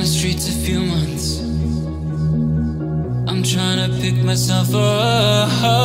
the streets a few months. I'm trying to pick myself up.